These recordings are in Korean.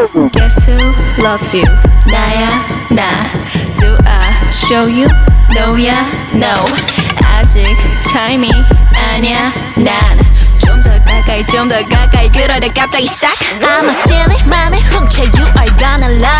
Guess who loves you? 나야 나 Do I show you? No야 no 아직 타임이 아니야 난 좀 더 가까이 좀 더 가까이 그러다 갑자기 싹 I'ma steal it 맘을 훔쳐 You are gonna love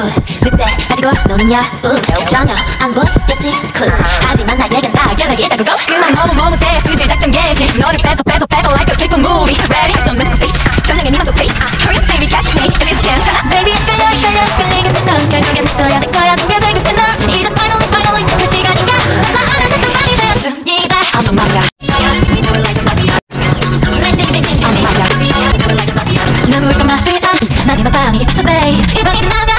여우 전혀 안 보였지? clue 하지만 나에겐 다 계획이다 그거 그만 너무 머뭇대 슬슬 작전 개시. 너를 뺏어 뺏어 뺏어 like a kick movie. Ready? 할수 없는 포커 face 점령의 니만도 place Hurry up baby catch me. If you can Baby 끌려 끌려. 끌리겠지 넌 결국엔 내 거야. 내 거야. 내게 되겠지 넌 이제 finally finally. 택할 시간이야 벌써 어느새 또 밤이 되었습니다. I'm the mafia 누구일까 마피아 마지막 밤이 됐어 babe 이 방이 나면